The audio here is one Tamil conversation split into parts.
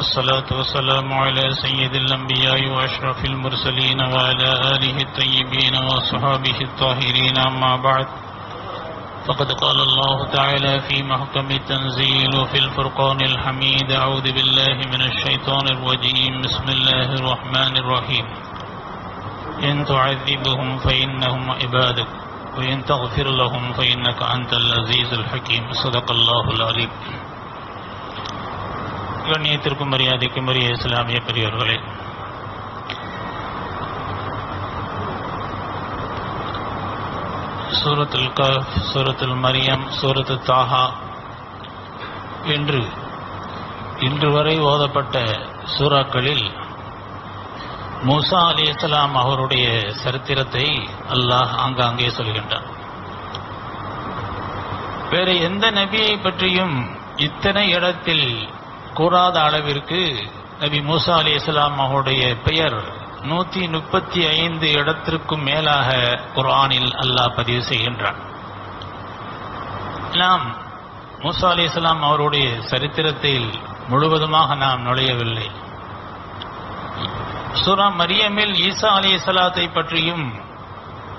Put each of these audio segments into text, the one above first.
والصلاة والسلام على سيد الأنبياء وأشرف المرسلين وعلى آله الطيبين وصحابه الطاهرين أما بعد. فقد قال الله تعالى في محكم التنزيل وفي الفرقان الحميد أعوذ بالله من الشيطان الرجيم. بسم الله الرحمن الرحيم. إن تعذبهم فإنهم عبادك وإن تغفر لهم فإنك أنت العزيز الحكيم. صدق الله العليم கண்ணியத்திற்கும் மரியாதைக்கும் மரிய இஸ்லாமிய பெரியவர்களே சூரத்துல் கஃப் சூரத்துல் மரியம் சூரத்து தாஹா என்று இன்று வரை ஓதப்பட்ட சூறாக்களில் மூசா அலி இஸ்லாம் அவருடைய சரித்திரத்தை அல்லாஹ் ஆங்காங்கே சொல்கின்றான். வேறு எந்த நபியை பற்றியும் இத்தனை இடத்தில் கூறாத அளவிற்கு நபி மூசா அலி இஸ்லாம் அவருடைய பெயர் நூத்தி முப்பத்தி ஐந்து இடத்திற்கும் மேலாக குர்ஆனில் அல்லாஹ் பதிவு செய்கின்றான். நாம் மூசா அலி இஸ்லாம் அவருடைய சரித்திரத்தில் முழுவதுமாக நாம் நுழையவில்லை. சுரா மரியமில் ஈசா அலி இஸ்லாத்தை பற்றியும்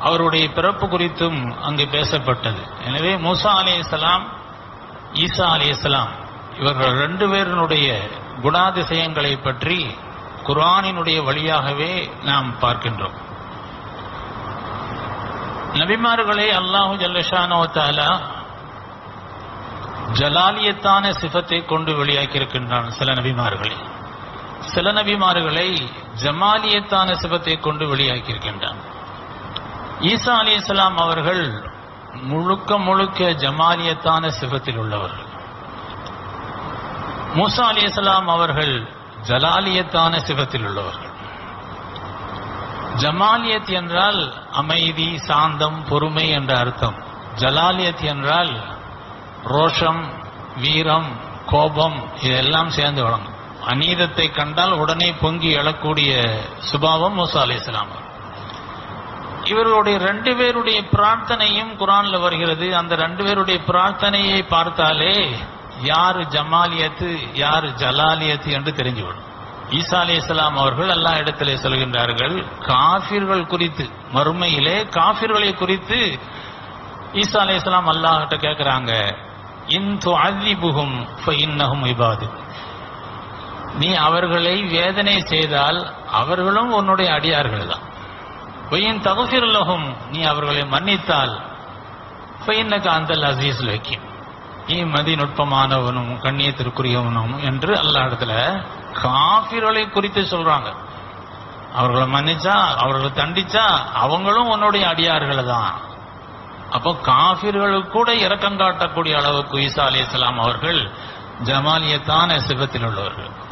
அவருடைய பிறப்பு குறித்தும் அங்கு பேசப்பட்டது. எனவே மூசா அலி இஸ்லாம் ஈசா அலி இஸ்லாம் இவர்கள் ரெண்டு பேரினுடைய குணாதிசயங்களை பற்றி குரானினுடைய வழியாகவே நாம் பார்க்கின்றோம். நபிமார்களை அல்லாஹு ஜல்லஷானோ தாலா ஜலாலியத்தான சிபத்தை கொண்டு வெளியாக்கியிருக்கின்றான் சில நபிமார்களை. சில நபிமார்களை ஜமாலியத்தான சிபத்தை கொண்டு வெளியாக்கியிருக்கின்றான். ஈசா அலி இஸ்லாம் அவர்கள் முழுக்க முழுக்க ஜமாலியத்தான சிபத்தில் உள்ளவர்கள். மூசா அலி இஸ்லாம் அவர்கள் ஜலாலியத்தான சிவத்தில் உள்ளவர்கள். ஜமாலியத் என்றால் அமைதி சாந்தம் பொறுமை என்ற அர்த்தம். ஜலாலியத் என்றால் ரோஷம் வீரம் கோபம் இதெல்லாம் சேர்ந்து வழங்கும். அநீதத்தை கண்டால் உடனே பொங்கி எழக்கூடிய சுபாவம் மூசா அலி இஸ்லாம் இவர்களுடைய ரெண்டு பேருடைய பிரார்த்தனையும் குரான்ல வருகிறது. அந்த ரெண்டு பேருடைய பிரார்த்தனையை பார்த்தாலே யாரு ஜமாலியத்து யாரு ஜலாலியத்து என்று தெரிஞ்சுவிடும். ஈசா அலி இஸ்லாம் அவர்கள் எல்லா இடத்திலே சொல்கின்றார்கள் காபிர்கள் குறித்து மறுமையிலே காபிர்களை குறித்து ஈசா அலி இஸ்லாம் அல்லாஹிட்ட கேட்கிறாங்க இந்து இன்னகும் இபாது. நீ அவர்களை வேதனை செய்தால் அவர்களும் உன்னுடைய அடியார்கள் தான். பொய்யின் தகுசிரலகும் நீ அவர்களை மன்னித்தால் பொய்னக்கு அந்த அசீஸ் வைக்கும் மதி நுட்பமானவனும் கண்ணியத்திற்குரியவனும் என்று அல்ல இடத்துல காபிர்களை குறித்து சொல்றாங்க. அவர்களை மன்னிச்சா அவர்களை தண்டிச்சா அவங்களும் உன்னுடைய அடியார்கள் தான். அப்போ காபிர்களுக்கு கூட இரக்கம் காட்டக்கூடிய அளவுக்கு ஈசா அலி இஸ்லாம் அவர்கள் ஜமாலியத்தான சிவத்தில் உள்ளவர்கள்.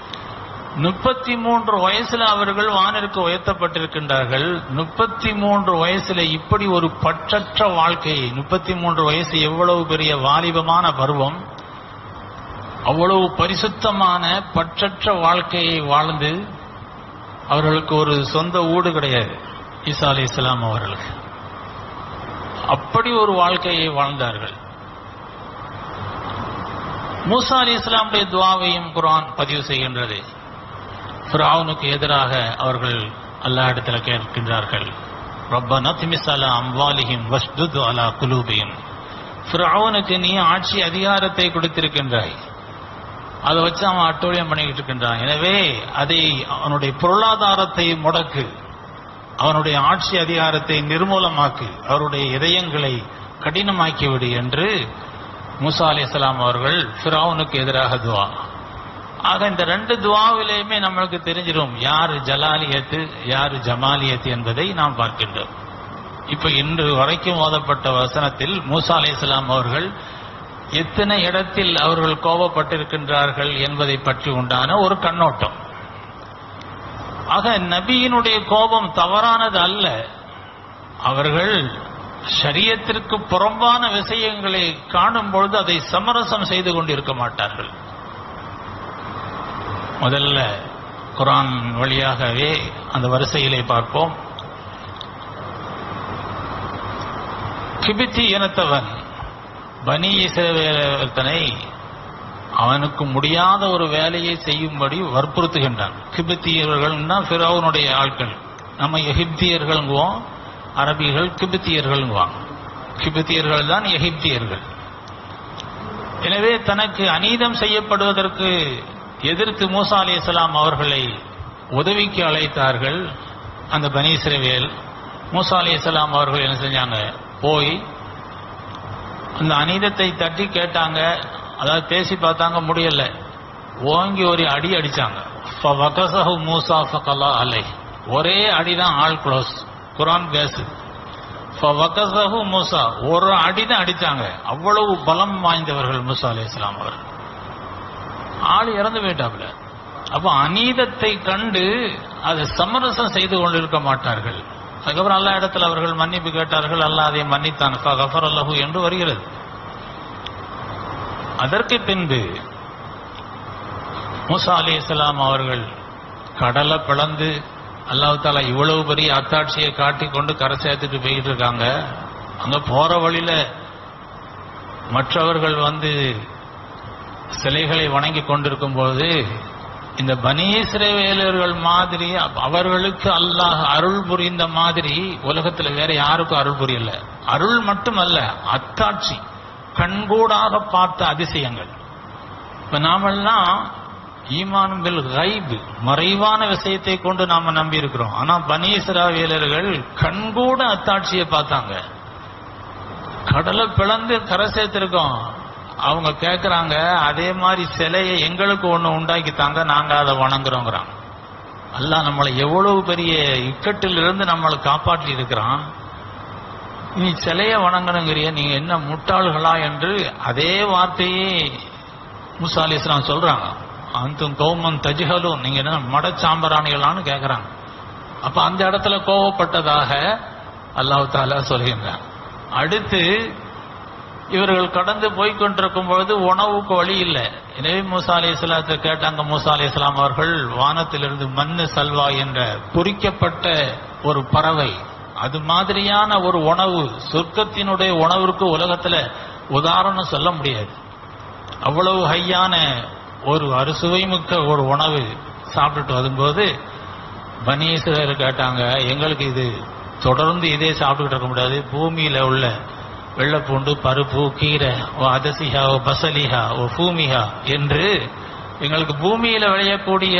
முப்பத்தி மூன்று வயசுல அவர்கள் வானிற்கு உயர்த்தப்பட்டிருக்கின்றார்கள். முப்பத்தி மூன்று வயசுல இப்படி ஒரு பற்றற்ற வாழ்க்கை முப்பத்தி மூன்று வயசு எவ்வளவு பெரிய வாலிபமான பருவம் அவ்வளவு பரிசுத்தமான பற்றற்ற வாழ்க்கையை வாழ்ந்து அவர்களுக்கு ஒரு சொந்த ஊடு கிடையாது ஈசா அலி இஸ்லாம் அவர்களுக்கு அப்படி ஒரு வாழ்க்கையை வாழ்ந்தார்கள். மூசா அலி இஸ்லாமுடைய துவாவையும் குரான் பதிவு செய்கின்றது. ஃபிராவுனுக்கு எதிராக அவர்கள் அல்லா இடத்துல கேட்கின்றார்கள். ரப்பனா திமிசாலா அம்வாலிஹிம் வஸ்துத் அலா குலூபியும் ஃபிராவுனுக்கு நீ ஆட்சி அதிகாரத்தை கொடுத்திருக்கின்றாய். அதை வச்சு அவன் அட்டோழியம் பண்ணிக்கிட்டு இருக்கின்றான். எனவே அதை அவனுடைய பொருளாதாரத்தை முடக்கு அவனுடைய ஆட்சி அதிகாரத்தை நிர்மூலமாக்கு அவருடைய இதயங்களை கடினமாக்கிவிடு என்று மூசா அலி இஸ்லாம் அவர்கள் ஃபிராவுனுக்கு எதிராக துவா. ஆக இந்த ரெண்டு துவாவிலையுமே நம்மளுக்கு தெரிஞ்சிடும் யாரு ஜலாலியத்து யாரு ஜமாலியத்து என்பதை நாம் பார்க்கின்றோம். இப்ப இன்று வரைக்கும் ஓதப்பட்ட வசனத்தில் மூசா அலி இஸ்லாம் அவர்கள் எத்தனை இடத்தில் அவர்கள் கோபப்பட்டிருக்கின்றார்கள் என்பதை பற்றி உண்டான ஒரு கண்ணோட்டம். ஆக நபியினுடைய கோபம் தவறானது அல்ல. அவர்கள் சரியத்திற்கு புறம்பான விஷயங்களை காணும் பொழுது அதை சமரசம் செய்து கொண்டிருக்க மாட்டார்கள். முதல்ல குரான் வழியாகவே அந்த வரிசையிலே பார்ப்போம். கிபித்தி இனத்தவன் பனி இசைவேலத்தனை அவனுக்கு முடியாத ஒரு வேலையை செய்யும்படி வற்புறுத்துகின்றான். கிபித்தியர்கள்னா ஃபிரௌனுடைய ஆட்கள். நம்ம எகிப்தியர்கள்ங்குவோம் அரபிகள் கிபித்தியர்கள்ங்குவாங்க. கிபித்தியர்கள் தான் எகிப்தியர்கள். எனவே தனக்கு அநீதம் செய்யப்படுவதற்கு எதிர்த்து மூசா அலிஸ்லாம் அவர்களை உதவிக்கு அழைத்தார்கள். அந்த பனீஸ்ரவேல் மூசா அலிஸ்லாம் அவர்கள் என்ன செஞ்சாங்க? போய் அந்த அநீதத்தை தட்டி கேட்டாங்க. அதாவது பேசி பார்த்தாங்க முடியல. ஓங்கி ஒரு அடி அடிச்சாங்க. ஃபவகஸஹு மூசா ஃபகலா அலை. ஒரே அடிதான் ஆல் க்ளோஸ். குரான் பேசு. ஃபவகஸஹு மூசா. ஒரு அடி தான் அடிச்சாங்க. அவ்வளவு பலம் வாய்ந்தவர்கள் மூசா அலைஹிஸ்ஸலாம் அவர்கள். ஆள் இறந்து போயிட்டாப்ல அப்ப அநீதத்தை கண்டு அதை சமரசம் செய்து கொண்டிருக்க மாட்டார்கள். அதுக்கப்புறம் எல்லா இடத்துல அவர்கள் மன்னிப்பு கேட்டார்கள். அல்லா அதை மன்னித்தான். கஃபர் அல்லஹு என்று வருகிறது. அதற்கு பின்பு மூசா அலி இஸ்லாம் அவர்கள் கடலை பிளந்து அல்லாஹ் தாலா இவ்வளவு பெரிய அத்தாட்சியை காட்டி கொண்டு கரை சேர்த்துட்டு போயிட்டு இருக்காங்க. அங்க போற வழியில மற்றவர்கள் வந்து சிலைகளை வணங்கி கொண்டிருக்கும் போது இந்த பனீஸ்ரவேலர்கள் மாதிரி அவர்களுக்கு அல்லாஹ் அருள் புரிந்த மாதிரி உலகத்துல வேற யாருக்கும் அருள் புரியல. அருள் மட்டுமல்ல அத்தாட்சி கண்கூடாக பார்த்த அதிசயங்கள். இப்ப நாமெல்லாம் ஈமான் பில் கைப் மறைவான விஷயத்தை கொண்டு நாம நம்பி இருக்கிறோம் ஆனா பனீஸ்ராவியலர்கள் கண்கூட அத்தாட்சியை பார்த்தாங்க. கடலை பிளந்து கரை சேர்த்திருக்கோம். அவங்க கேட்குறாங்க அதே மாதிரி சிலையை எங்களுக்கு ஒண்ணு உண்டாக்கித்தாங்க நாங்க அதை வணங்குறோங்கிறாங்க. அல்லாஹ் நம்மளை எவ்வளவு பெரிய இக்கட்டிலிருந்து நம்மளை காப்பாற்றி இருக்கிறான். நீ சிலைய வணங்கணுங்கிறிய நீங்க என்ன முட்டாள்களா என்று அதே வார்த்தையே முசா அலி இஸ்லாம் சொல்றாங்க. அந்த கௌமன் தஜ்ஹலும் நீங்க என்ன மடச்சாம்பராணிகளான்னு கேட்குறாங்க அப்ப அந்த இடத்துல கோவப்பட்டதாக அல்லாஹ் தாலா சொல்கின்றான். அடுத்து இவர்கள் கடந்து போய் கொண்டிருக்கும் பொழுது உணவுக்கு வழி இல்லை. எனவே மூசா அலி இஸ்லாத்தை கேட்டாங்க மூசா அலி இஸ்லாம் அவர்கள் வானத்திலிருந்து மண்ணு சல்வா என்ற குறிக்கப்பட்ட ஒரு பறவை அது மாதிரியான ஒரு உணவு சொர்க்கத்தினுடைய உணவிற்கு உலகத்துல உதாரணம் சொல்ல முடியாது. அவ்வளவு ஹையான ஒரு அறுசுவை மிக்க ஒரு உணவு சாப்பிட்டுட்டு வரும்போது பனீஸ்வரர் கேட்டாங்க எங்களுக்கு இது தொடர்ந்து இதே சாப்பிட்டுக்கிட்டு இருக்க முடியாது. பூமியில உள்ள வெள்ளப்பூண்டு பருப்பு கீரை ஓ அதசிஹா ஓ பசலிஹா ஓ பூமிஹா என்று எங்களுக்கு பூமியில விளையக்கூடிய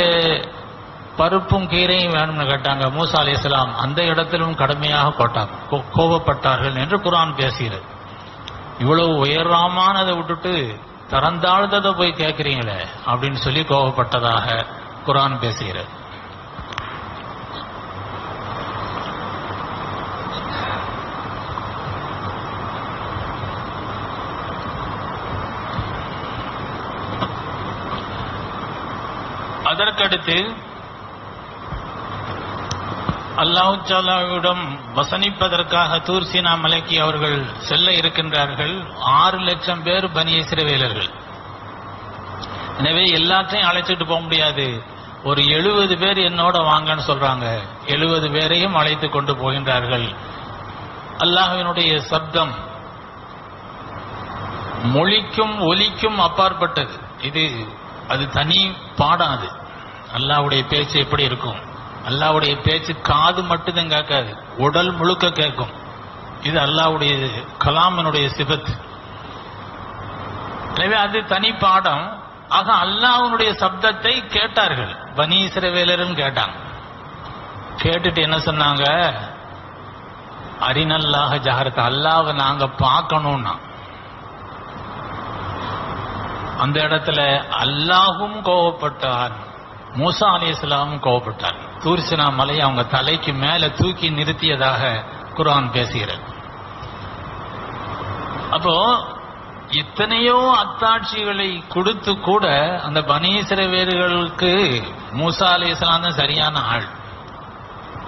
பருப்பும் கீரையும் வேணும்னு கேட்டாங்க. மூசா அலி இஸ்லாம் அந்த இடத்திலும் கடுமையாக போட்டாங்க கோபப்பட்டார்கள் என்று குரான் பேசுகிறது. இவ்வளவு உயர்வாமானதை விட்டுட்டு தரந்தாழ்ந்ததை போய் கேட்கிறீங்களே அப்படின்னு சொல்லி கோபப்பட்டதாக குரான் பேசுகிறது. அதற்கடுத்து அல்லாஹாலாவிடம் வசனிப்பதற்காக தூர்சினா மலைக்கு அவர்கள் செல்ல இருக்கின்றார்கள். ஆறு லட்சம் பேர் பனிய இஸ்ரவேலர்கள். எனவே எல்லாத்தையும் அழைச்சிட்டு போக முடியாது. ஒரு எழுபது பேர் என்னோட வாங்கன்னு சொல்றாங்க. எழுபது பேரையும் அழைத்து கொண்டு போகின்றார்கள். அல்லாஹினுடைய சப்தம் மொழிக்கும் ஒலிக்கும் அப்பாற்பட்டது. இது அது தனி பாடம் அது. அல்லாவுடைய பேச்சு எப்படி இருக்கும்? அல்லாவுடைய பேச்சு காது மட்டும்தான் கேட்காது. உடல் முழுக்க கேட்கும். இது அல்லாஹ்வுடைய கலாமனுடைய சிபத். எனவே அது தனி பாடம். ஆக அல்லாவுடைய சப்தத்தை கேட்டார்கள். பனி இஸ்ரவேலரும் கேட்டாங்க. கேட்டுட்டு என்ன சொன்னாங்க? அரிநல்லாக ஜஹரத். அல்லாவை நாங்க பார்க்கணும்னா. அந்த இடத்துல அல்லாஹும் கோவப்பட்டார். மூசா அலிஸ்லாமும் கோவப்பட்டார். தூர்சினா மலையை அவங்க தலைக்கு மேல தூக்கி நிறுத்தியதாக குர்ஆன் பேசுகிறது. அப்போ எத்தனையோ அத்தாட்சிகளை கொடுத்து கூட அந்த பனீசர வேர்களுக்கு மூசா அலிஸ்லாம் தான் சரியான ஆள்.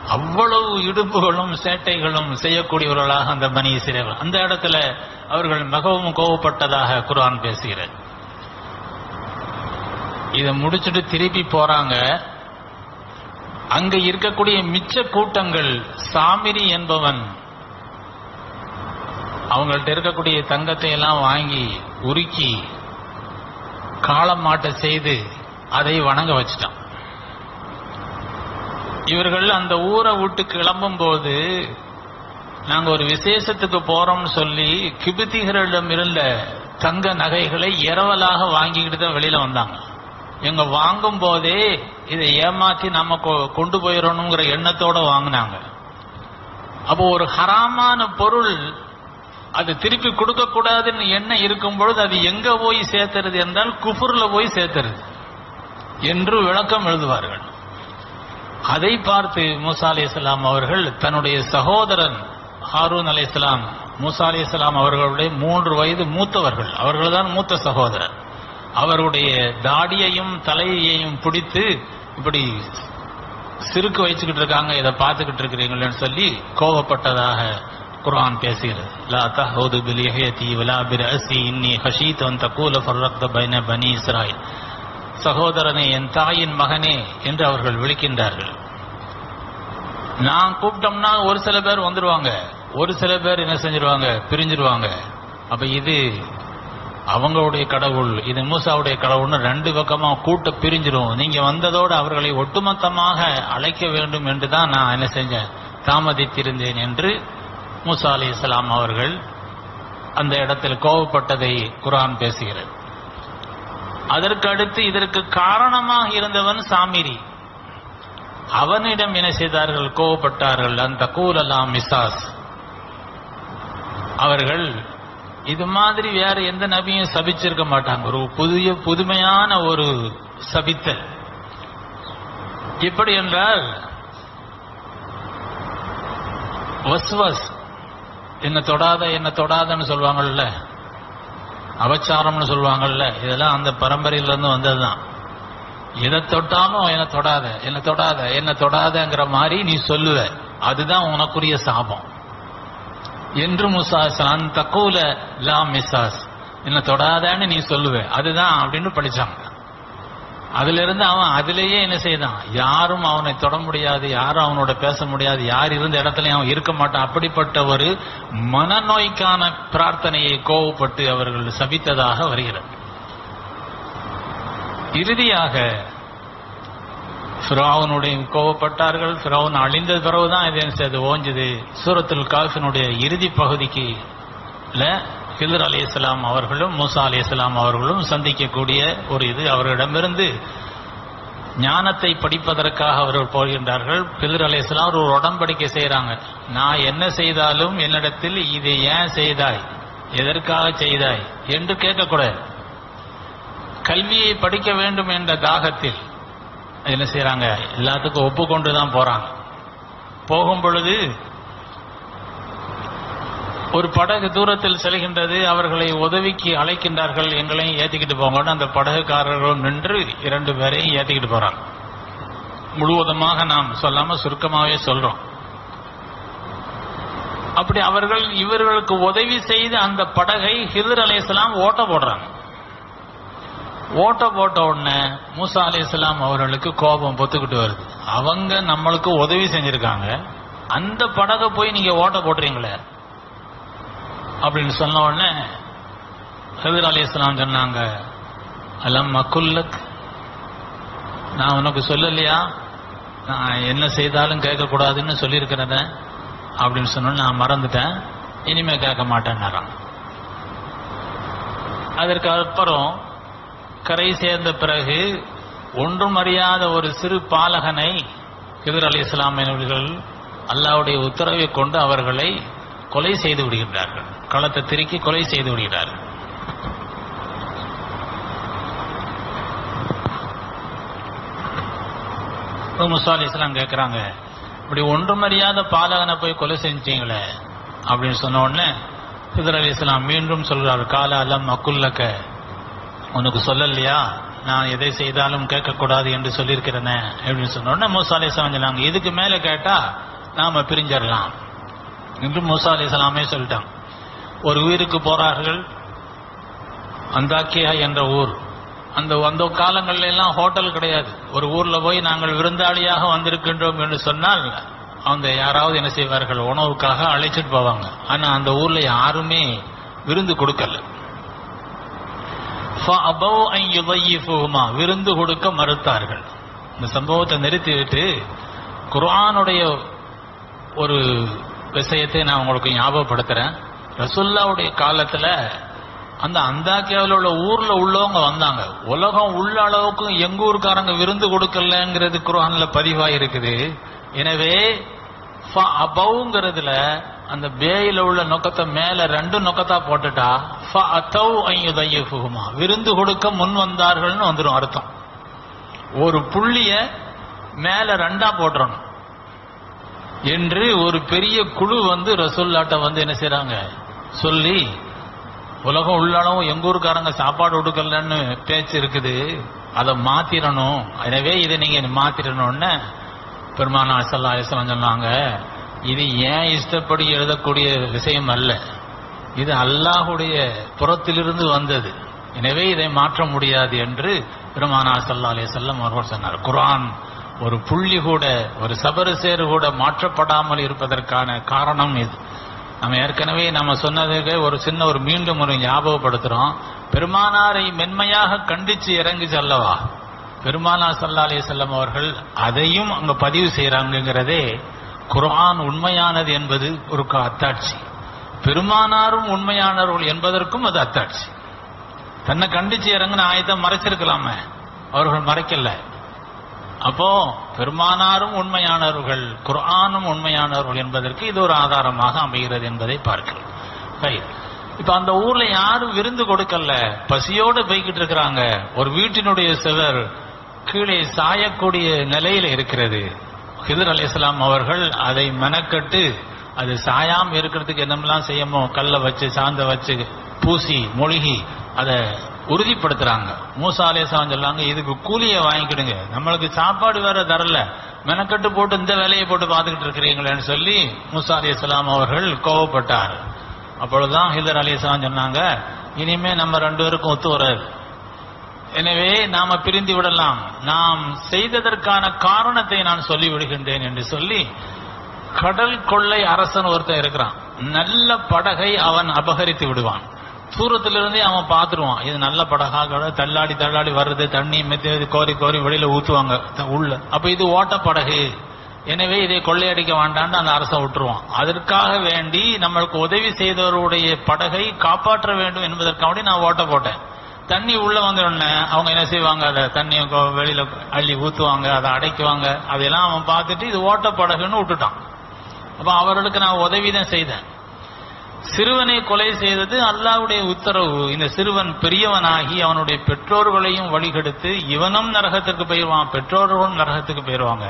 அவ்வளவு இடுப்புகளும் சேட்டைகளும் செய்யக்கூடியவர்களாக அந்த பனீசிரவர் அந்த இடத்துல அவர்கள் மிகவும் கோவப்பட்டதாக குரான் பேசுகிறது. இதை முடிச்சுட்டு திருப்பி போறாங்க. அங்க இருக்கக்கூடிய மிச்ச கூட்டங்கள் சாமிரி என்பவன் அவங்கள்ட்ட இருக்கக்கூடிய தங்கத்தை எல்லாம் வாங்கி உருக்கி காலம் மாட்டை செய்து அதை வணங்க வச்சிட்டான். இவர்கள் அந்த ஊரை விட்டு கிளம்பும் போது நாங்க ஒரு விசேஷத்துக்கு போறோம்னு சொல்லி கிபித்திகளிடம் இருந்த தங்க நகைகளை இரவலாக வாங்கிக்கிட்டு தான் வெளியில வந்தாங்க. இவங்க வாங்கும் போதே இதை ஏமாத்தி நம்ம கொ- கொண்டு போயிடணுங்கிற எண்ணத்தோட வாங்கினாங்க. அப்போ ஒரு ஹராமான பொருள் அது திருப்பி கொடுக்க கூடாதுன்னு எண்ணம் இருக்கும் பொழுது அது எங்க போய் சேர்த்துறது என்றால் குஃபுர்ல போய் சேர்த்துறது என்று விளக்கம் எழுதுவார்கள். அதை பார்த்து மூசா அலைஹிஸ்ஸலாம் அவர்கள் தன்னுடைய சகோதரன் ஹாரூன் இஸ்லாம் மூசா அலைஹிஸ்ஸலாம் அவர்களுடைய மூன்று வயது மூத்தவர்கள். அவர்கள்தான் மூத்த சகோதரர். அவருடைய தாடியையும் தலையையும் பிடித்து இப்படி சிறுக்கு வச்சுக்கிட்டு இருக்காங்க இதை பார்த்துக்கிட்டு இருக்கிறீங்களேன்னு சொல்லி கோபப்பட்டதாக குர்ஆன் பேசுகிறது. லா தஹோது பில் வலா பிரஅசி இன்னி ஹஷீத் அன் தகூல ஃபர்ரக்த பைன பனி இஸ்ராயில். சகோதரனே என் தாயின் மகனே என்று அவர்கள் விழிக்கின்றார்கள். நான் கூப்பிட்டோம்னா ஒரு சில பேர் வந்துருவாங்க. ஒரு சில பேர் என்ன செஞ்சிருவாங்க? பிரிஞ்சிருவாங்க. அப்ப இது அவங்களுடைய கடவுள் இது மூசாவுடைய கடவுள்னு ரெண்டு பக்கமா கூட்ட பிரிஞ்சிடும் நீங்க வந்ததோடு அவர்களை ஒட்டுமொத்தமாக அழைக்க வேண்டும் என்று தான் நான் என்ன செஞ்சேன். தாமதித்திருந்தேன் என்று மூசா அலி இஸ்லாம் அவர்கள் அந்த இடத்தில் கோபப்பட்டதை குரான் பேசுகிறது. அதற்கு அடுத்து இதற்கு காரணமாக இருந்தவன் சாமிரி. அவனிடம் என்ன செய்தார்கள்? கோவப்பட்டார்கள். அந்த கூலலாம் மிசாஸ். அவர்கள் இது மாதிரி வேற எந்த நபியும் சபிச்சிருக்க மாட்டாங்க. ஒரு புதிய புதுமையான ஒரு சபித்தல். எப்படி என்றால் வஸ்வஸ் என்ன தொடாத என்ன தொடாதன்னு சொல்லுவாங்கல்ல அபச்சாரம்னு சொல்லுவாங்கல்ல இதெல்லாம் அந்த பரம்பரையிலிருந்து வந்ததுதான். எதை தொட்டாலும் என்ன தொடாத என்ன தொடாத என்ன தொடாதங்கிற மாதிரி நீ சொல்லுவ. அதுதான் உனக்குரிய சாபம். என்று முசாசலான் தக்கூல லா மிசாஸ். என்ன தொடாதான்னு நீ சொல்லுவ. அதுதான் அப்படின்னு படிச்சாங்க. அதுல இருந்து அவன் அதுலேயே என்ன செய்தான்? யாரும் அவனை தொட முடியாது யாரும் அவனோட பேச முடியாது யார் இருந்த இடத்துலயும் அவன் இருக்க மாட்டான். அப்படிப்பட்ட ஒரு மனநோய்க்கான பிரார்த்தனையை கோவப்பட்டு அவர்கள் சபித்ததாக வருகிறது. இறுதியாக ஃபிரௌனுடைய கோவப்பட்டார்கள் ஃபிரௌன் அழிந்த பிறகுதான் இது என்ன செய்து ஓஞ்சது. சூரத்துல் காஃபினுடைய இறுதி பகுதிக்கு ல ஹிதர் அலி இஸ்லாம் அவர்களும் மூசா அலி இஸ்லாம் அவர்களும் சந்திக்கக்கூடிய ஒரு இது. அவர்களிடமிருந்து ஞானத்தை படிப்பதற்காக அவர்கள் போகின்றார்கள். ஹிதர் அலி இஸ்லாம் ஒரு உடன்படிக்கை செய்யறாங்க நான் என்ன செய்தாலும் என்னிடத்தில் இதை ஏன் செய்தாய்? எதற்காக செய்தாய்? என்று கேட்கக்கூடாது. கல்வியை படிக்க வேண்டும் என்ற தாகத்தில் என்ன செய்யறாங்க எல்லாத்துக்கும் ஒப்புக்கொண்டு தான் போறாங்க. போகும் பொழுது ஒரு படகு தூரத்தில் செல்கின்றது அவர்களை உதவிக்கு அழைக்கின்றார்கள் எங்களையும் ஏத்திக்கிட்டு போங்கன்னு அந்த படகுக்காரர்களும் நின்று இரண்டு பேரையும் ஏத்திக்கிட்டு போறாங்க. முழுவதுமாக நாம் சொல்லாம சுருக்கமாவே சொல்றோம். அப்படி அவர்கள் இவர்களுக்கு உதவி செய்து அந்த படகை ஹிதர் அலையலாம் ஓட்ட போடுறாங்க. ஓட்ட போட்ட உடனே மூசா அலி இஸ்லாம் அவர்களுக்கு கோபம் பொத்துக்கிட்டு வருது. அவங்க நம்மளுக்கு உதவி செஞ்சிருக்காங்க. அந்த படகை போய் நீங்க ஓட்ட போடுறீங்களே? அப்படின்னு சொன்ன உடனே கதூராளி இஸ்லாம் சொன்னாங்க அலம் மக்குல்லக் நான் உனக்கு சொல்லலையா? நான் என்ன செய்தாலும் கேட்கக்கூடாதுன்னு சொல்லியிருக்கிறத அப்படின்னு சொன்ன நான் மறந்துட்டேன். இனிமே கேட்க மாட்டேன் அதற்கு அப்புறம் கரை சேர்ந்த பிறகு ஒன்றும் அறியாத ஒரு சிறு பாலகனை ஹிதர் அலி இஸ்லாமியர்கள் அல்லாவுடைய உத்தரவை கொண்டு அவர்களை கொலை செய்து விடுகின்றார்கள். களத்தை திருக்கி கொலை செய்து விடுகிறார்கள். முசா அலி இஸ்லாம் கேட்கிறாங்க இப்படி ஒன்றுமறியாத பாலகனை போய் கொலை செஞ்சீங்களே அப்படின்னு சொன்ன உடனே ஹிதர் அலி இஸ்லாம் மீண்டும் சொல்றாரு கால அலம் அக்குல்லக்க உனக்கு சொல்லலையா? நான் எதை செய்தாலும் கேட்கக்கூடாது என்று சொல்லியிருக்கிறேனே அப்படின்னு சொன்னோடனே மூசா அலி இஸ்லாம் இதுக்கு மேலே கேட்டால் நாம் பிரிஞ்சிடலாம். என்று மூசா அலி இஸ்லாமே சொல்லிட்டாங்க. ஒரு ஊருக்கு போறார்கள் அந்தாக்கியா என்ற ஊர். அந்த அந்த காலங்கள்ல எல்லாம் ஹோட்டல் கிடையாது. ஒரு ஊர்ல போய் நாங்கள் விருந்தாளியாக வந்திருக்கின்றோம் என்று சொன்னால் அந்த யாராவது என்ன செய்வார்கள்? உணவுக்காக அழைச்சிட்டு போவாங்க. ஆனா அந்த ஊர்ல யாருமே விருந்து கொடுக்கல. விருந்து கொடுக்க மறுத்தார்கள். இந்த சம்பவத்தை நிறுத்திவிட்டு குர்ஆனுடைய ஒரு விஷயத்தை நான் உங்களுக்கு ஞாபகப்படுத்துறேன். ரசுல்லாவுடைய காலத்துல அந்த அந்தாக்கியாவில் உள்ள ஊர்ல உள்ளவங்க வந்தாங்க. உலகம் உள்ள அளவுக்கு எங்க ஊருக்காரங்க விருந்து கொடுக்கலங்கிறது குரான்ல பதிவாயிருக்குது. எனவே அபவுங்கிறதுல அந்த பேயில உள்ள நொக்கத்தை மேல ரெண்டு நொக்கத்தா போட்டுட்டா ஃபஅத்தௌ விருந்து கொடுக்க முன் வந்தார்கள்னு வந்துடும் அர்த்தம். ஒரு புள்ளிய மேல ரெண்டா போட்டுறணும். என்று ஒரு பெரிய குழு வந்து ரசோல்லாட்ட வந்து என்ன செய்யறாங்க சொல்லி உலகம் உள்ளாலும் எங்க ஊருக்காரங்க சாப்பாடு கொடுக்கலன்னு பேச்சு இருக்குது. அதை மாத்திரணும். எனவே இதை நீங்க மாத்திரணும்னு பெருமானா சல்லா சொன்னாங்க. இது ஏன் இஷ்டப்படி எழுதக்கூடிய விஷயம் அல்ல. இது அல்லாஹுடைய புறத்திலிருந்து வந்தது. எனவே இதை மாற்ற முடியாது என்று பெருமானா சல்லா அலிசல்லம் அவர்கள் சொன்னார். குரான் ஒரு புள்ளி கூட ஒரு சபரு சேரு கூட மாற்றப்படாமல் இருப்பதற்கான காரணம் இது. நம்ம ஏற்கனவே நம்ம சொன்னதுக்கு ஒரு சின்ன ஒரு மீண்டும் ஒரு ஞாபகப்படுத்துறோம். பெருமானாரை மென்மையாக கண்டிச்சு இறங்கி செல்லவா பெருமானா சல்லா அலே செல்லம் அவர்கள் அதையும் அங்க பதிவு செய்யறாங்கிறதே குர்ஆன் உண்மையானது என்பது ஒரு அத்தாட்சி. பெருமானாரும் உண்மையானவர்கள் என்பதற்கும் அது அத்தாட்சி. தன்னை கண்டிச்சு இறங்கின ஆயத்தை மறைச்சிருக்கலாமே. அவர்கள் மறைக்கல. அப்போ பெருமானாரும் உண்மையானவர்கள் குர்ஆனும் உண்மையானவர்கள் என்பதற்கு இது ஒரு ஆதாரமாக அமைகிறது என்பதை பார்க்கிறோம். இப்ப அந்த ஊர்ல யாரும் விருந்து கொடுக்கல. பசியோடு போய்கிட்டு இருக்கிறாங்க. ஒரு வீட்டினுடைய சிலர் கீழே சாயக்கூடிய நிலையில இருக்கிறது. ஹிதர் அலைஹிஸ்ஸலாம் அவர்கள் அதை மெனக்கட்டு அது சாயாம இருக்கிறதுக்கு என்னமெல்லாம் செய்யமோ கல்லை வச்சு சாந்த வச்சு பூசி மொழிகி அதை உறுதிப்படுத்துறாங்க. மூசா அலேசான் சொல்லாங்க இதுக்கு கூலியை வாங்கிக்கிடுங்க. நம்மளுக்கு சாப்பாடு வேற தரல. மெனக்கட்டு போட்டு இந்த வேலையை போட்டு பார்த்துக்கிட்டு இருக்கிறீங்களேன்னு சொல்லி மூசா அலிஸ்லாம் அவர்கள் கோவப்பட்டார். அப்பொழுதுதான் ஹிதர் அலிஸ்லாம் சொன்னாங்க இனிமே நம்ம ரெண்டு பேருக்கும் ஒத்து வராது. எனவே நாம பிரிந்து விடலாம். நாம் செய்ததற்கான காரணத்தை நான் சொல்லி விடுகின்றேன் என்று சொல்லி கடல் கொள்ளை அரசன் ஒருத்தன் இருக்கிறான். நல்ல படகை அவன் அபகரித்து விடுவான். தூரத்திலிருந்தே அவன் பார்த்துருவான். இது நல்ல படகாக தள்ளாடி தள்ளாடி வர்றது தண்ணி மெத்தி கோரி கோரி வெளியில ஊத்துவாங்க உள்ள. அப்ப இது ஓட்ட படகு எனவே இதை கொள்ளையடிக்க வேண்டாம்னு அந்த அரசை விட்டுருவான். அதற்காக வேண்டி நம்மளுக்கு உதவி செய்தவருடைய படகை காப்பாற்ற வேண்டும் என்பதற்காக நான் ஓட்ட போட்டேன் தண்ணி உள்ள வந்த உடனே அவங்க என்ன செய்வாங்க? அதை தண்ணியை வெளியில அள்ளி ஊத்துவாங்க அதை அடைக்குவாங்க. அதெல்லாம் அவன் பார்த்துட்டு இது ஓட்ட படகுன்னு விட்டுட்டான். அப்ப அவர்களுக்கு நான் உதவி தான் செய்தேன். சிறுவனை கொலை செய்தது அல்லாஹ்வுடைய உத்தரவு. இந்த சிறுவன் பெரியவனாகி அவனுடைய பெற்றோர்களையும் வழிகெடுத்து இவனும் நரகத்துக்கு போயிடுவான் பெற்றோர்களும் நரகத்துக்கு போயிடுவாங்க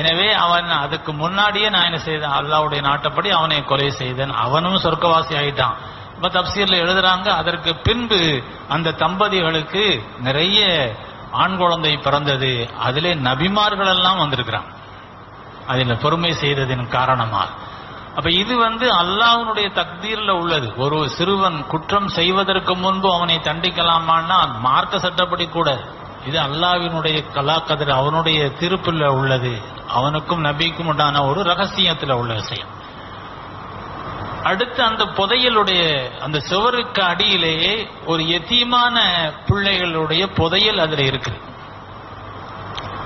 எனவே அவன் அதுக்கு முன்னாடியே நான் என்ன செய்தேன்? அல்லாவுடைய நாட்டப்படி அவனை கொலை செய்தேன். அவனும் சொர்க்கவாசி ஆயிட்டான். இப்ப தப்சீர்ல எழுதுறாங்க. அதற்கு பின்பு அந்த தம்பதிகளுக்கு நிறைய ஆண் குழந்தை பிறந்தது. அதிலே நபிமார்கள் எல்லாம் வந்திருக்கிறான் அதில் பொறுமை செய்ததின் காரணமாக. அப்ப இது வந்து அல்லாஹனுடைய தக்தீர்ல உள்ளது. ஒரு சிறுவன் குற்றம் செய்வதற்கு முன்பு அவனை தண்டிக்கலாமான்னா மார்க்க சட்டப்படி கூட. இது அல்லாவினுடைய கலாக்கதிர் அவனுடைய திருப்பில் உள்ளது. அவனுக்கும் நபிக்கும் உண்டான ஒரு ரகசியத்தில் உள்ள விஷயம். அடுத்து அந்த புதையலுடைய அந்த சுவருக்கு அடியிலேயே ஒரு எத்தீமான பிள்ளைகளுடைய புதையல் அதுல இருக்கு.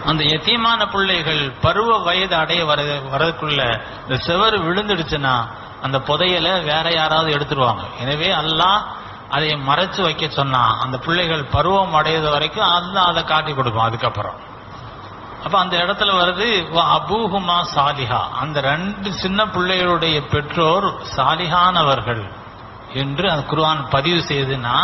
அந்த எத்தீமான பிள்ளைகள் பருவ வயது அடைய வர வரதுக்குள்ள இந்த செவர் விழுந்துடுச்சுன்னா அந்த புதையலை வேற யாராவது எடுத்துருவாங்க. எனவே அல்லாஹ் அதை மறைச்சு வைக்க சொன்னா அந்த பிள்ளைகள் பருவம் அடையது வரைக்கும் அல்லாஹ் அதை காட்டி கொடுக்கும் அதுக்கப்புறம். அப்ப அந்த இடத்துல வருது அபூஹுமா சாலிஹா. அந்த ரெண்டு சின்ன பிள்ளைகளுடைய பெற்றோர் சாலிஹானவர்கள் என்று அந்த குர்ஆன் பதிவு செய்துன்னா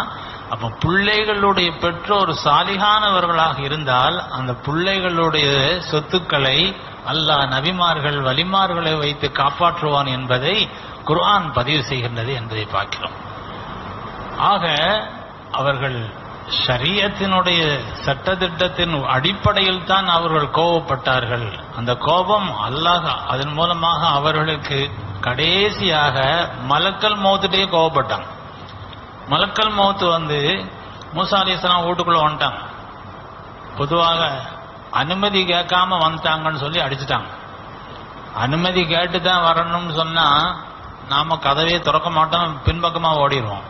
அப்ப பிள்ளைகளுடைய பெற்றோர் சாலிகானவர்களாக இருந்தால் அந்த பிள்ளைகளுடைய சொத்துக்களை அல்லாஹ் நபிமார்கள் வலிமார்களை வைத்து காப்பாற்றுவான் என்பதை குர்ஆன் பதிவு செய்கின்றது என்பதை பார்க்கிறோம். ஆக அவர்கள் ஷரியத்தினுடைய சட்டத்திட்டத்தின் அடிப்படையில் தான் அவர்கள் கோபப்பட்டார்கள். அந்த கோபம் அல்லாஹ் அதன் மூலமாக அவர்களுக்கு கடைசியாக மலக்கல் மௌத்துட்டே கோபப்பட்டாங்க மலக்கல் மௌத்து வந்து மூசா அலிஸ்லாம் வீட்டுக்குள்ள வந்துட்டாங்க பொதுவாக அனுமதி கேட்காம வந்துட்டாங்கன்னு சொல்லி அடிச்சுட்டாங்க. அனுமதி கேட்டு தான் வரணும்னு சொன்னா நாம கதவையே திறக்க மாட்டோம் பின்பக்கமா ஓடிடுவோம்.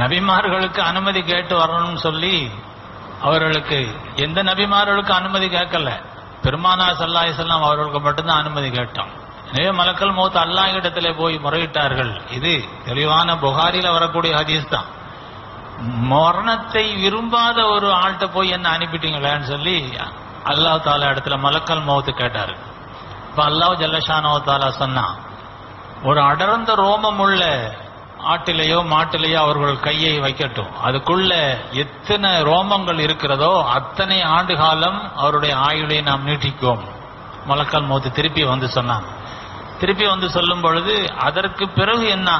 நபிமார்களுக்கு அனுமதி கேட்டு வரணும்னு சொல்லி அவர்களுக்கு எந்த நபிமார்களுக்கு அனுமதி கேட்கல. பெருமானா சல்லாஹ் செல்லாம் அவர்களுக்கு மட்டும்தான் அனுமதி கேட்டோம். எனவே மலக்கல் மௌத் அல்லாஹ் இடத்திலே போய் முறையிட்டார்கள். இது தெளிவான புகாரில வரக்கூடிய ஹதீஸ் தான். மரணத்தை விரும்பாத ஒரு ஆள்கிட்ட போய் என்ன அனுப்பிட்டீங்களேன்னு சொல்லி அல்லாஹ் தாலா இடத்துல மலக்கல் மௌத்து கேட்டாரு. இப்ப அல்லாஹ் ஜல்லஷானோ தாலா சொன்னான் ஒரு அடர்ந்த ரோமம் உள்ள ஆட்டிலேயோ மாட்டிலேயோ அவர்கள் கையை வைக்கட்டும். அதுக்குள்ள எத்தனை ரோமங்கள் இருக்கிறதோ அத்தனை ஆண்டு காலம் அவருடைய ஆயுளை நாம் நீட்டிக்குவோம் மலக்கால் மௌத்து திருப்பி வந்து சொன்னான். திருப்பி வந்து சொல்லும் பொழுது அதற்கு பிறகு என்ன?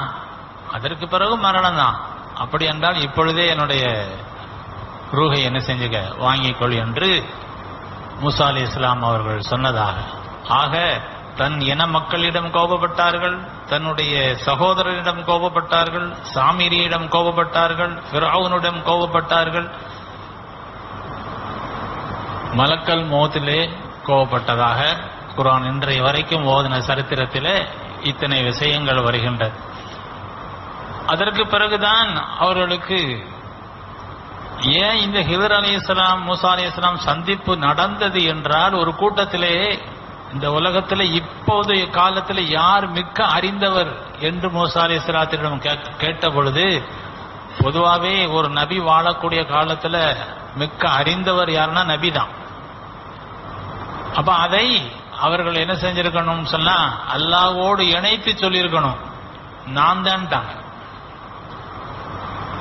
அதற்கு பிறகு மரணம் தான். அப்படி என்றால் இப்பொழுதே என்னுடைய ரூகை என்ன செஞ்சுக்க? வாங்கிக்கொள் என்று மூசா அலி இஸ்லாம் அவர்கள் சொன்னதாக. ஆக தன் இன மக்களிடம் கோபப்பட்டார்கள் தன்னுடைய சகோதரரிடம் கோபப்பட்டார்கள் சாமிரியிடம் கோபப்பட்டார்கள் பிராவுனிடம் கோபப்பட்டார்கள். மலக்கல் மோத்திலே கோபப்பட்டதாக குரான் இன்றைய வரைக்கும் ஓதின சரித்திரத்திலே இத்தனை விஷயங்கள் வருகின்றது. அதற்கு பிறகுதான் அவர்களுக்கு ஏன் இந்த ஹிதர் அலி இஸ்லாம் மூசா அலி இஸ்லாம் சந்திப்பு நடந்தது என்றால் ஒரு கூட்டத்திலே இந்த உலகத்தில் இப்போதைய காலத்தில் யார் மிக்க அறிந்தவர் என்று மூசா அலி இஸ்லாத்திடம் கேட்ட பொழுது பொதுவாகவே ஒரு நபி வாழக்கூடிய காலத்தில் மிக்க அறிந்தவர் யாருன்னா நபி தான். அப்ப அதை அவர்கள் என்ன செஞ்சிருக்கணும் சொன்னா அல்லாவோடு இணைத்து சொல்லியிருக்கணும் நான் தான்ட்டாங்க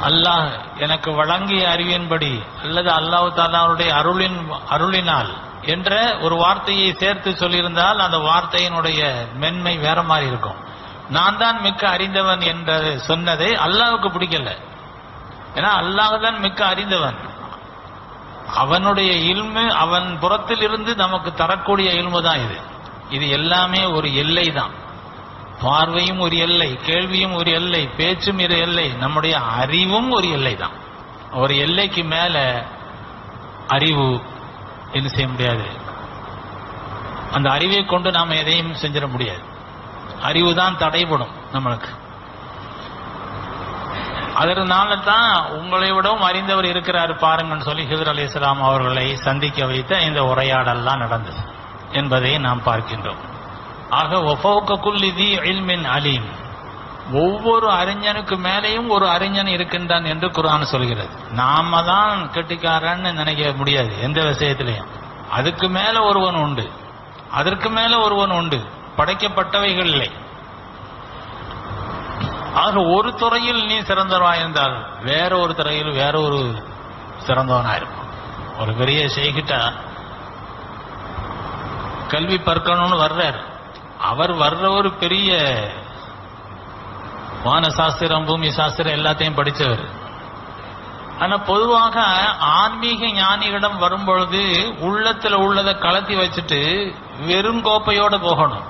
அல்லாஹ் எனக்கு வழங்கிய அறிவின்படி அல்லது அல்லாஹு தாலாவுடைய அருளின் அருளினால் என்ற ஒரு வார்த்தையை சேர்த்து சொல்லியிருந்தால் அந்த வார்த்தையினுடைய மென்மை வேற மாதிரி இருக்கும். நான் தான் மிக்க அறிந்தவன் என்ற சொன்னதை அல்லாவுக்கு பிடிக்கல. ஏன்னா அல்லாஹ் தான் மிக்க அறிந்தவன். அவனுடைய இல்மு அவன் புறத்தில் இருந்து நமக்கு தரக்கூடிய இல்மு தான் இது. இது எல்லாமே ஒரு எல்லை தான். பார்வையும் ஒரு எல்லை கேள்வியும் ஒரு எல்லை பேச்சும் ஒரு எல்லை நம்முடைய அறிவும் ஒரு எல்லை தான். ஒரு எல்லைக்கு மேல அறிவு என்ன செய்ய முடியாது? அந்த அறிவை கொண்டு நாம் எதையும் செஞ்சிட முடியாது. அறிவு தான் தடைபடும் நம்மளுக்கு. அதனால தான் உங்களை விடவும் அறிந்தவர் இருக்கிறார் பாருங்கன்னு சொல்லி ஹிதர் அலி இஸ்லாம் அவர்களை சந்திக்க வைத்த இந்த உரையாடல்லாம் நடந்தது என்பதை நாம் பார்க்கின்றோம். ஆக ஒஃபோக்குள் இது இல்மின் அலீம். ஒவ்வொரு அறிஞனுக்கு மேலேயும் ஒரு அறிஞன் இருக்கின்றான் என்று குரான் சொல்கிறது. நாம தான் கெட்டிக்காரன்னு நினைக்க முடியாது எந்த விஷயத்திலையும். அதுக்கு மேல ஒருவன் உண்டு. அதற்கு மேல ஒருவன் உண்டு. படைக்கப்பட்டவைகள் இல்லை. ஆக ஒரு துறையில் நீ சிறந்தவனாக இருந்தால் வேற ஒரு துறையில் வேற ஒரு சிறந்தவனா இருக்கும். ஒரு பெரிய செய்கிட்டா கல்வி பற்கணும்னு வர்றார். அவர் வர்ற ஒரு பெரிய வான சாஸ்திரம் பூமி சாஸ்திரம் எல்லாத்தையும் படிச்சவர். ஆனா பொதுவாக ஆன்மீக ஞானிகளிடம் வரும்பொழுது உள்ளத்துல உள்ளதை கலத்தி வச்சுட்டு வெறும் கோப்பையோட போகணும்.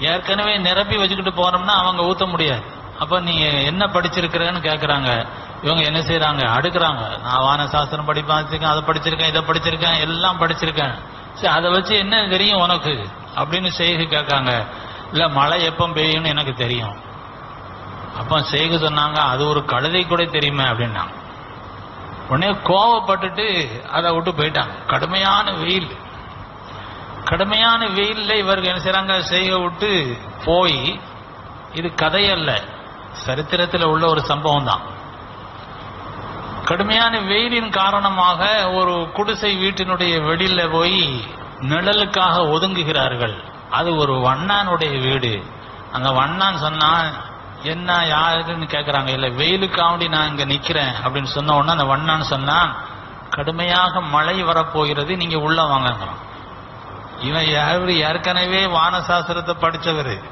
ஏற்கனவே நிரப்பி வச்சுக்கிட்டு போனோம்னா அவங்க ஊத்த முடியாது. அப்ப நீங்க என்ன படிச்சிருக்கிறன்னு கேக்குறாங்க. இவங்க என்ன செய்யறாங்க அடுக்கிறாங்க. நான் வான சாஸ்திரம் படிப்பாச்சிருக்கேன் அதை படிச்சிருக்கேன் இதை படிச்சிருக்கேன் எல்லாம் படிச்சிருக்கேன். சரி அதை வச்சு என்ன தெரியும் உனக்கு? அப்படின்னு செய்கு கேட்காங்க. இல்ல மழை எப்போ பெய்யும்னு எனக்கு தெரியும். அப்ப செய்கு சொன்னாங்க அது ஒரு கழுதை கூட தெரியுமே அப்படின்னாங்க உடனே கோவப்பட்டுட்டு அதை விட்டு போயிட்டாங்க. கடுமையான வெயில். கடுமையான வெயில்ல இவர்கள் என்ன செய்யறாங்க செய்க விட்டு போய் இது கதையல்ல சரித்திரத்தில் உள்ள ஒரு சம்பவம் தான். கடுமையான வெயிலின் காரணமாக ஒரு குடிசை வீட்டினுடைய வெளியில போய் நிழலுக்காக ஒதுங்குகிறார்கள். அது ஒரு வண்ணானுடைய வீடு. அந்த வண்ணான் சொன்னா என்ன யாருன்னு கேக்குறாங்க. இல்ல வெயிலுக்காவண்டி நான் இங்க நிக்கிறேன் அப்படின்னு சொன்ன உடனே அந்த வண்ணான் சொன்னா கடுமையாக மழை வரப்போகிறது நீங்க உள்ள வாங்கங்கிறான். இவன் யாரு? ஏற்கனவே வானசாஸ்திரத்தை படிச்சவர்.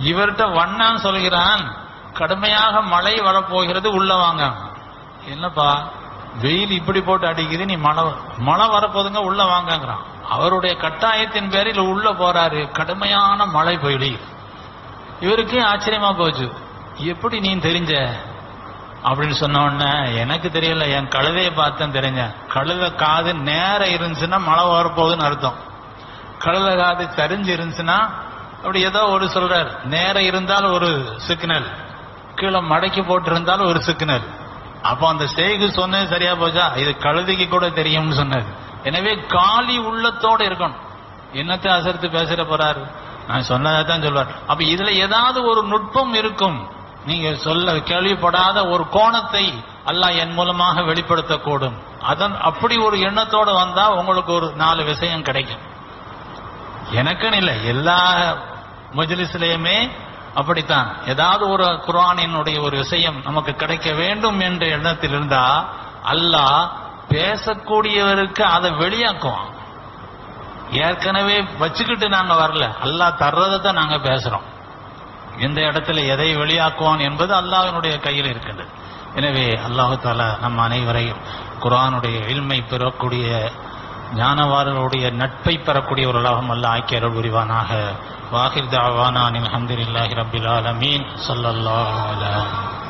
இவர்கிட்ட வண்ணான் சொல்கிறான் கடுமையாக மழை வரப்போகிறது உள்ள வாங்க. என்னப்பா வெயில் இப்படி போட்டு அடிக்குது நீ மழை மழை வரப்போதுங்க உள்ள வாங்கங்கிறான். அவருடைய கட்டாயத்தின் பேரில் உள்ள போறாரு கடுமையான மழை பொழியுது இவருக்கே ஆச்சரியமா போச்சு. எப்படி நீ தெரிஞ்ச? அப்படின்னு சொன்ன உடனே எனக்கு தெரியல என் கழுதையை பார்த்தேன் தெரிஞ்சேன். கழுத காது நேரம் இருந்துச்சுன்னா மழை வரப்போகுதுன்னு அர்த்தம். கழுத காது சரிஞ்சு இருந்துச்சுன்னா அப்படி ஏதோ ஒரு சொல்றார். நேரம் இருந்தால் ஒரு சிக்னல் கீழே மடக்கி போட்டிருந்தால் ஒரு சிக்னல் அப்போ அந்த செய்கு சொன்னது சரியா போச்சா? இது கழுதிக்கு கூட தெரியும்னு சொன்னது. எனவே காலி உள்ளத்தோட இருக்கணும். என்னத்தை அசர்த்து பேசுற போறாரு? நான் சொன்னதை தான் சொல்வார் அப்ப இதுல ஏதாவது ஒரு நுட்பம் இருக்கும். நீங்க சொல்ல கேள்விப்படாத ஒரு கோணத்தை அல்லாஹ் என் மூலமாக வெளிப்படுத்தக்கூடும். அதன் அப்படி ஒரு எண்ணத்தோட வந்தா உங்களுக்கு ஒரு நாலு விஷயம் கிடைக்கும். எனக்குன்னு இல்லை எல்லா மஜ்லிஸ்லயுமே அப்படித்தான். ஏதாவது ஒரு குர்ஆனினுடைய ஒரு விஷயம் நமக்கு கிடைக்க வேண்டும் என்ற எண்ணத்தில் இருந்தா அல்லாஹ் பேசக்கூடியவருக்கு அதை வெளியாக்குவான். ஏற்கனவே வச்சுக்கிட்டு நாங்க வரல. அல்லாஹ் தர்றதை தான் நாங்க பேசுறோம். எந்த இடத்துல எதை வெளியாக்குவான் என்பது அல்லாஹ்வினுடைய கையில் இருக்கின்றது. எனவே அல்லாஹு தாலா நம் அனைவரையும் குரானுடைய இல்மை பெறக்கூடிய ஞானவாரர்களுடைய நட்பை பெறக்கூடிய ஒரு உலகம் அல்ல ஆக்கிய அருள் புரிவானாக வாஹிர் தாவானா அல்ஹம்துலில்லாஹி ரபில் ஆலமீன் ஸல்லல்லாஹு